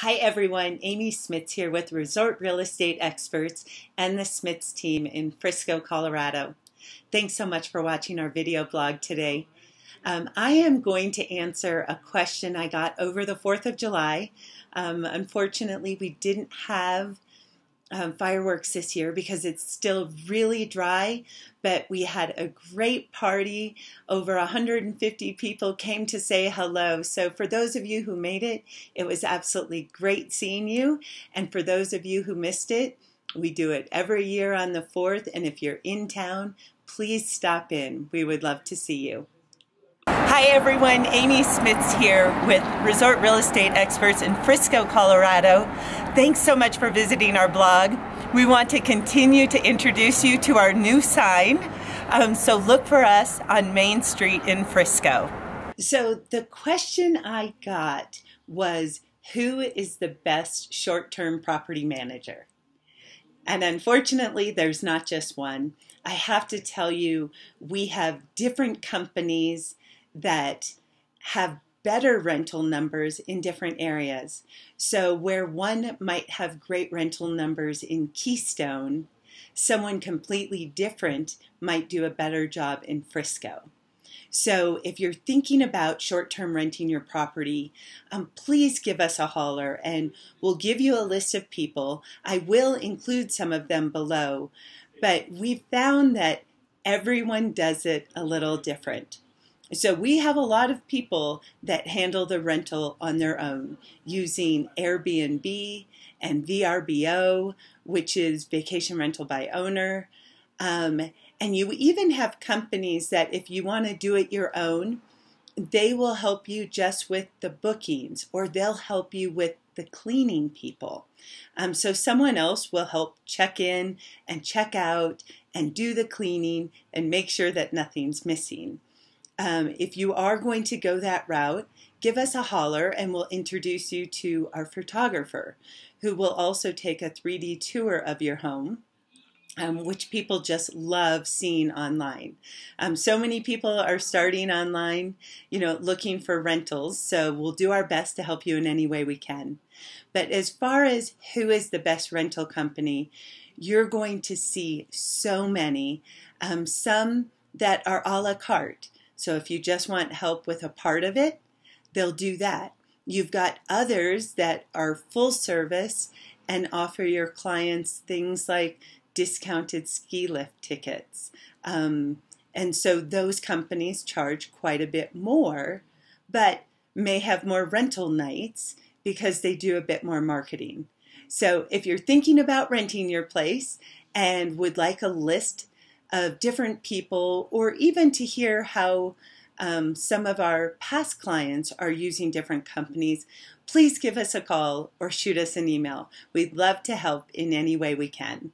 Hi everyone, Amy Smits here with Resort Real Estate Experts and the Smits team in Frisco, Colorado. Thanks so much for watching our video blog today. Um, I am going to answer a question I got over the 4th of July. Um, unfortunately, we didn't have um, fireworks this year because it's still really dry, but we had a great party. Over 150 people came to say hello. So, for those of you who made it, it was absolutely great seeing you. And for those of you who missed it, we do it every year on the 4th. And if you're in town, please stop in. We would love to see you. Hi everyone, Amy Smits here with Resort Real Estate Experts in Frisco, Colorado. Thanks so much for visiting our blog. We want to continue to introduce you to our new sign, um, so look for us on Main Street in Frisco. So the question I got was, who is the best short-term property manager? And unfortunately, there's not just one. I have to tell you, we have different companies that have better rental numbers in different areas. So, where one might have great rental numbers in Keystone, someone completely different might do a better job in Frisco. So, if you're thinking about short term renting your property, um, please give us a holler and we'll give you a list of people. I will include some of them below, but we've found that everyone does it a little different. So we have a lot of people that handle the rental on their own using Airbnb and VRBO, which is vacation rental by owner. Um, and you even have companies that if you want to do it your own, they will help you just with the bookings or they'll help you with the cleaning people. Um, so someone else will help check in and check out and do the cleaning and make sure that nothing's missing. Um, if you are going to go that route, give us a holler and we'll introduce you to our photographer who will also take a 3D tour of your home. Um, which people just love seeing online. Um, so many people are starting online, you know, looking for rentals. So we'll do our best to help you in any way we can. But as far as who is the best rental company, you're going to see so many. Um, some that are a la carte. So if you just want help with a part of it, they'll do that. You've got others that are full service and offer your clients things like discounted ski lift tickets. Um, and so those companies charge quite a bit more, but may have more rental nights because they do a bit more marketing. So if you're thinking about renting your place and would like a list of different people, or even to hear how um, some of our past clients are using different companies, please give us a call or shoot us an email. We'd love to help in any way we can.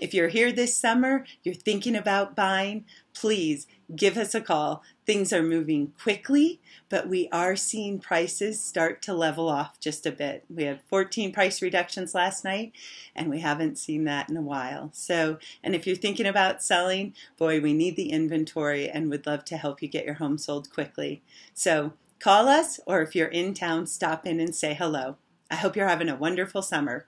If you're here this summer, you're thinking about buying, please give us a call. Things are moving quickly, but we are seeing prices start to level off just a bit. We had 14 price reductions last night, and we haven't seen that in a while. So, and if you're thinking about selling, boy, we need the inventory and would love to help you get your home sold quickly. So, call us, or if you're in town, stop in and say hello. I hope you're having a wonderful summer.